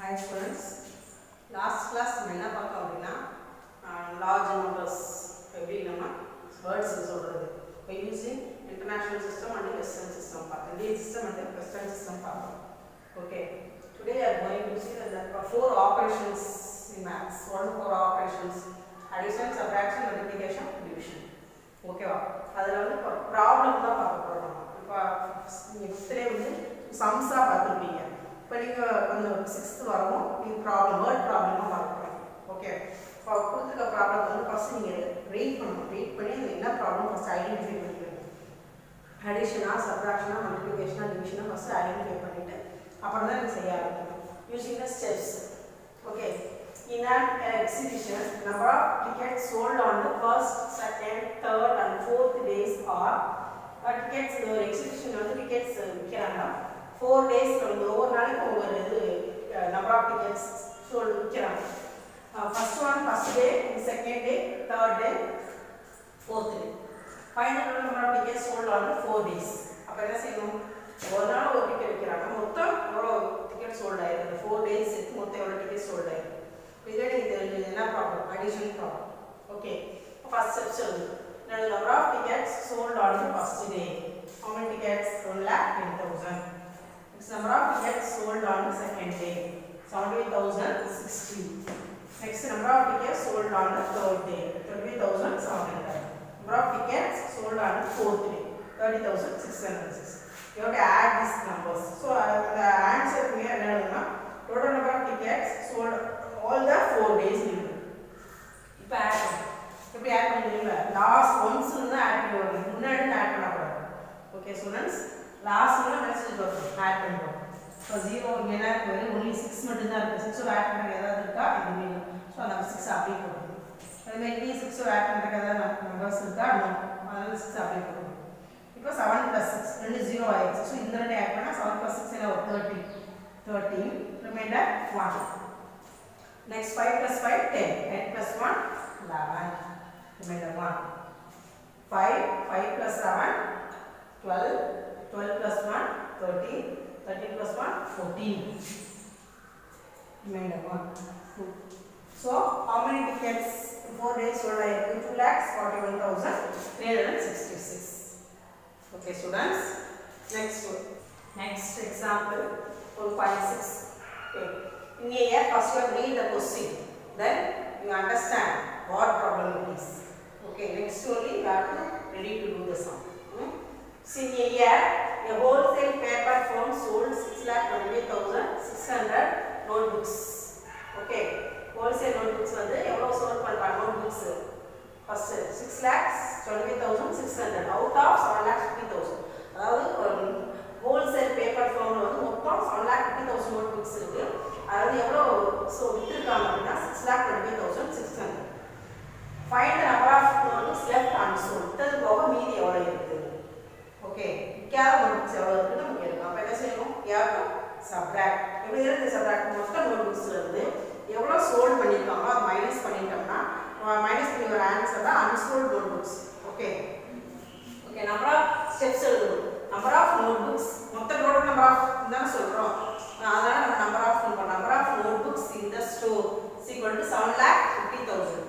Hi students last class நம்ம என்ன பார்த்தோம் அப்படின்னா லார்ஜ் நம்பர்ஸ் எப்படி நம்ம வேர்ட்ஸ் சொல்கிறது இப்போ using international system and western system பார்த்தோம் Indian system and western system பார்த்தோம் okay today are going to see the four operations in maths one four operations addition subtraction multiplication division ஓகேவா அதில் வந்து இப்போ ப்ராப்ளம் தான் பார்க்க போகிறோம் இப்போ நீங்கள் ஃபிஃப்த்லேயே வந்து சம்ஸாக பார்த்துருப்பீங்க இப்போ நீங்கள் கொஞ்சம் சிக்ஸ்த்து வரவும் நீங்கள் ப்ராப்ளம் வேர்ட் ப்ராப்ளமாக பார்க்க ஓகே இப்போ கொடுத்துருக்க ப்ராப்ளம் வந்து ஃபஸ்ட்டு நீங்கள் ரீட் பண்ணணும். ரீட் பண்ணி அது என்ன ப்ராப்ளம் ஃபஸ்ட் ஐடென்டிஃபை பண்ணிக்கணும். அடிஷனாக சப்ராக்ஷனாக மல்டிபிகேஷனாக டிவிஷனாக ஃபஸ்ட்டு ஐடென்டிஃபை பண்ணிவிட்டு அப்புறம் தான் நீங்கள் செய்ய ஆரம்பிக்கணும். Using the steps okay In an exhibition, number of tickets sold on the first, second, third and fourth days are uh, tickets ஒரு எக்ஸிபிஷன் வந்து டிக்கெட்ஸ் விற்கிறாங்க ஃபோர் டேஸ் வந்து ஒவ்வொரு நாளைக்கு ஒவ்வொரு இது நம்பர் ஆஃப் டிக்கெட்ஸ் சோல் விற்கிறாங்க first one first day second day third day fourth day final number of tickets sold on four days அப்போ என்ன செய்யணும் ஒரு நாள் ஒரு டிக்கெட் விற்கிறாங்க மொத்தம் எவ்வளோ டிக்கெட் சோல்ட் ஆயிருக்கு ஃபோர் டேஸ் மொத்தம் எவ்வளோ டிக்கெட் சோல்ட் ஆயிருக்கு இதே நீங்கள் தெரிஞ்சது என்ன problem addition problem okay first step சொல்லுது the number of tickets sold on the first day how many tickets 1 lakh 10000 next number of tickets sold on the second day 70060 next number of tickets sold on the third day 30700 number of tickets sold on the fourth day 30606 you have to add these numbers so uh, the answer here என்னன்னா total number of tickets sold all the four days இருக்கு இப்போ add பண்ணு எப்படி add பண்ணுவீங்க last once தான் add பண்ணி வரணும் முன்னாடி ஆட் பண்ணக்கூடாது ஓகே ஸ்டூடெண்ட்ஸ் லாஸ்ட்ல மெசேஜ் வரும் ஆட் பண்ணுறோம் இப்போ ஜீரோ இங்கே என்ன இருக்கு ஒன்லி சிக்ஸ் மட்டும் தான் இருக்குது சிக்ஸோட ஆட் பண்ணுறது ஏதாவது இருக்கா இது வேணும் ஸோ அந்த சிக்ஸ் அப்படியே போட்டுருணும் அதுமாதிரி இங்கே சிக்ஸோட ஆட் பண்ணுறதுக்கு ஏதாவது நம்பர்ஸ் இருக்கா நோ அதனால சிக்ஸ் அப்படியே போட்டுருணும் இப்போ செவன் ப்ளஸ் சிக்ஸ் ரெண்டு ஜீரோ ஆயிடுச்சு ஸோ இந்த ரெண்டு ஆட் பண்ணால் செவன் ப்ளஸ் சிக்ஸ் என்ன ஒரு thirteen thirteen remainder one Next 5 plus 5, 10. 10 plus 1, 11. Remainder 1. 5, 5 plus 7, 12. 12 plus 1, 13. 13 plus 1, 14. Remainder 1. 2. So, how many tickets? 4 days sold I 2 lakhs 41,366. Okay, students. Next one. Next example, 1.6. Okay. In here, first you have read the question. Then you understand what problem it is. Okay, next only you have to ready to do the sum. See here, a wholesale paper firm sold 6 lakh 28,600 notebooks. Okay, wholesale notebooks வந்து எவ்வளவு sold பண்றாங்க notebooks first 6 lakhs 28,600 out of 7 lakhs 50,000 அதாவது wholesale paper ஃபார்ம்ல வந்து மொத்தம் 7 lakh 50,000 notebooks இருக்கு அதாவது எவ்வளோ ஸோ விற்றுருக்காங்க அப்படின்னா six lakh twenty thousand six hundred find the number of notes left and sold விட்டது போக மீதி எவ்வளோ இருக்குது ஓகே விற்காத நோட்ஸ் எவ்வளோ இருக்குன்னு நமக்கு இருக்கும் அப்போ என்ன செய்யணும் யாருக்கும் சப்ராக்ட் எப்படி இருக்கு சப்ராக்ட் மொத்த நோட்புக்ஸ்ல இருந்து எவ்வளோ சோல்ட் பண்ணியிருக்காங்களோ அது மைனஸ் பண்ணிட்டோம்னா மைனஸ் பண்ணி ஒரு ஆன்சர் தான் unsold notebooks okay okay number of steps எழுதணும். நம்பர் ஆஃப் நோட்புக்ஸ் மொத்த டோட்டல் நம்பர் ஆஃப் தானே சொல்கிறோம் அதனால நம்ம நம்பர் ஆஃப் பண்ணுவோம் number of notebooks in the store equal to seven lakh fifty thousand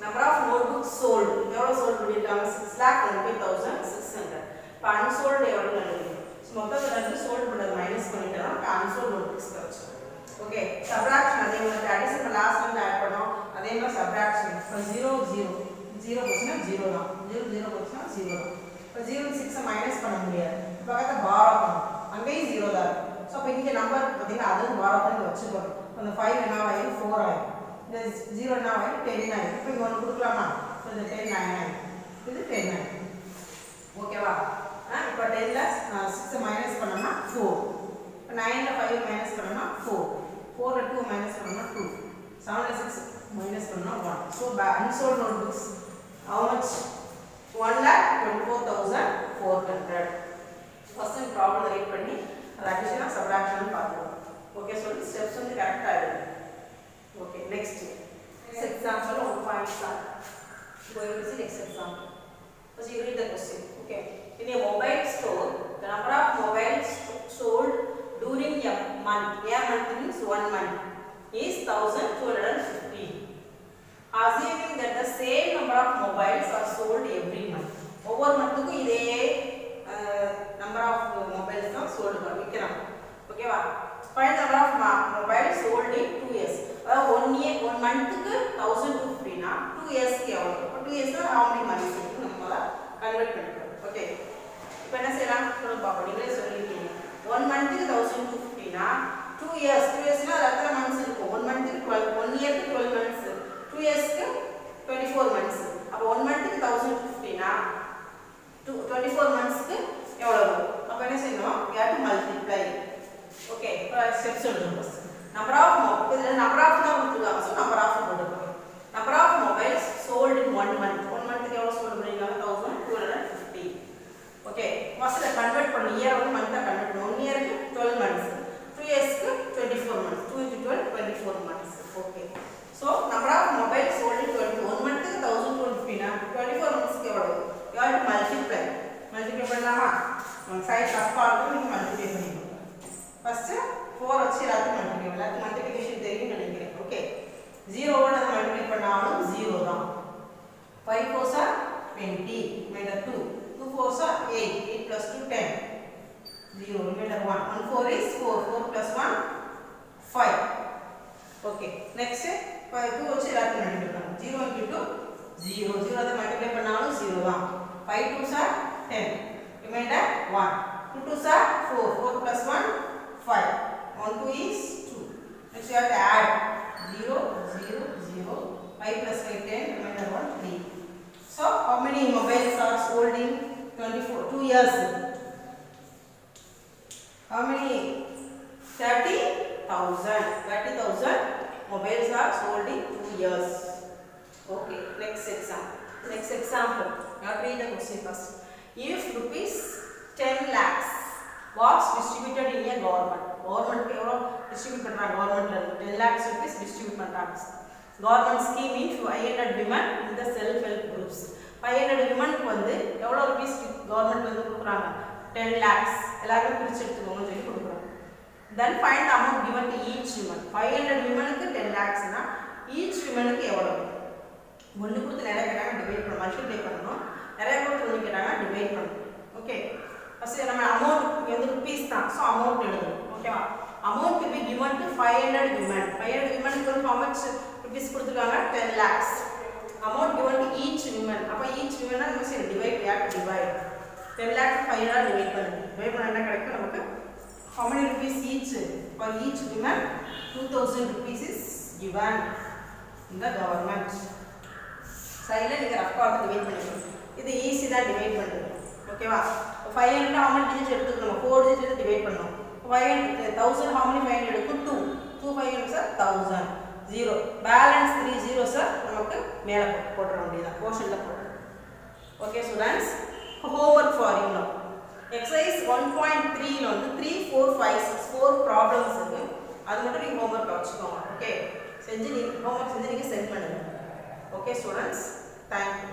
number of notebooks sold எவ்வளோ sold பண்ணியிருக்காங்க six lakh twenty thousand six hundred இப்போ unsold எவ்வளோ மொத்தம் ரெண்டு சோல்டு பண்ணது மைனஸ் பண்ணிட்டோம்னா அன்சோல்டு நோட்புக்ஸ் கிடச்சிடும் ஓகே சப்ராக்ஷன் அதே மாதிரி அடிஷன் லாஸ்ட் வந்து ஆட் பண்ணோம். அதே மாதிரி சப்ராக்ஷன் இப்போ ஜீரோ ஜீரோ ஜீரோ போச்சுன்னா ஜீரோ தான். ஜீரோ ஜீரோ போச்சுன்னா ஜீரோ தான். இப்போ ஜீரோ சிக்ஸை மைனஸ் பண்ண முடியாது. பக்கத்தில் பாரோ பண்ணும் அங்கேயும் ஜீரோ தான் இருக்கும் ஸோ அப்போ இங்கே நம்பர் பார்த்தீங்கன்னா அது பாரோ பண்ணி வச்சுக்கணும். அந்த ஃபைவ் என்ன ஆகும் ஃபோர் ஆகும் இந்த ஜீரோ என்ன ஆகும் டென் ஆகும் இப்போ இங்கே ஒன்று கொடுக்கலாமா? ஸோ இந்த டென் நைன் ஆகும் இது டென் ஆகும் ஓகேவா இப்போ டென்னில் சிக்ஸை மைனஸ் பண்ணோம்னா ஃபோர் இப்போ நைனில் ஃபைவ் மைனஸ் பண்ணோம்னா ஃபோர் ஃபோரில் டூ மைனஸ் பண்ணோம்னா டூ செவனில் சிக்ஸ் மைனஸ் பண்ணோம்னா one so unsold notebooks how much one lakh twenty four thousand four hundred first problem right பண்ணி அது அடிஷனாக சப்ராக்ஷன் பார்த்துருவோம் ஓகே சொல்லி. ஸ்டெப்ஸ் வந்து கரெக்டாக இருக்கு. Okay next next example one point sir going to see next example. First you read the question. Okay. In a mobile store, the number of mobiles sold during a month. A month means one month. 1250 assuming that the same number of mobiles are sold every month ஒவ்வொரு மந்த்துக்கும் இதே number of mobiles தான் sold விற்கிறாங்க ஓகேவா five convert பண்ணிக்கிறோம் okay இப்போ என்ன செய்யலாம் சொல்லுங்க பார்ப்போம் நீங்களே சொல்லியிருக்கீங்க ஒன் மந்த்துக்கு தௌசண்ட் டூ ஃபிஃப்டினா டூ இயர்ஸ் டூ இயர்ஸ்னா அது எத்தனை மந்த்ஸ் இருக்கும் ஒன் மந்த்துக்கு டுவெல் ஒன் இயர்க்கு டுவெல் மந்த்ஸ் டூ இயர்ஸ்க்கு டுவெண்ட்டி ஃபோர் மந்த்ஸ் அப்போ ஒன் மந்த்துக்கு தௌசண்ட் ஃபிஃப்டினா டூ டுவெண்ட்டி ஃபோர் மந்த்ஸ்க்கு ஓகே நெக்ஸ்ட்டு டூ வச்சு எல்லாத்தையும் மல்டிப்ளை பண்ணணும் zero into two zero zero அதை மல்டிப்ளை பண்ணாலும் ஜீரோ தான் five two sir ten remainder one two two sir four four plus one five one two is two next you have to add zero zero zero five plus five ten remainder one three so how many mobiles are sold in twenty four two years how many 30000 30000 mobiles are sold in 2 years okay next example next example now read the question first if rupees 10 lakhs was distributed in a government government எவ்வளோ distribute பண்றாங்க governmentல இருந்து 10 lakhs rupees distribute பண்றாங்க government scheme in 500 women in the self help groups 500 womenக்கு வந்து எவ்வளோ rupees government வந்து கொடுக்குறாங்க 10 lakhs எல்லாரும் பிரிச்சு எடுத்துக்கோங்கன்னு சொல்லி கொடுக்குறாங்க then find the amount given to each woman. 500 womenக்கு 10 lakhs னா each womenக்கு எவ்வளவு? ஒன்று கொடுத்து நிறைய கேட்டாங்க டிவைட் பண்ணணும் மல்டிப்ளை பண்ணணும். நிறைய கொடுத்து ஒன்று கேட்டாங்க டிவைட் பண்ணணும் ஓகே ஃபஸ்ட்டு நம்ம அமௌண்ட் இங்கே வந்து ருபீஸ் தான். ஸோ அமௌண்ட் எழுதணும் ஓகேவா அமௌண்ட் இப்போ given to five hundred women five hundred விமனுக்கு வந்து how ருபீஸ் கொடுத்துருக்காங்க? Ten lakhs amount given to each women அப்போ ஈச் women நம்ம சரி டிவைட் யார் divide ten lakhs five hundred divide பண்ணுங்க. டிவைட் பண்ண என்ன கிடைக்கும் நமக்கு? How many rupees each? For each women 2000 rupees is given in the government. சைடில் நீங்கள் ரஃபாக டிவைட் பண்ணிக்கணும் இது ஈஸி தான் டிவைட் பண்ணுறது ஓகேவா five hundred how many digits எடுத்துக்கணும்? ஃபோர் digits டிவைட் பண்ணணும். Five hundred thousand how many five hundred எடுக்கும்? Two two five hundred sir thousand zero balance three zero sir நமக்கு மேலே போட்டுற வேண்டியதான் போர்ஷனில் போட்டுறோம். Okay students homework one point த்ரீல வந்து three four five six four problems இருக்கு. அது மட்டும் நீங்கள் ஹோம்ஒர்க் வச்சுக்கோங்க ஓகே செஞ்சு நீங்கள் ஹோம்ஒர்க் செஞ்சு நீங்கள் சென்ட் பண்ணுங்கள் ஓகே ஸ்டூடெண்ட்ஸ் தேங்க்யூ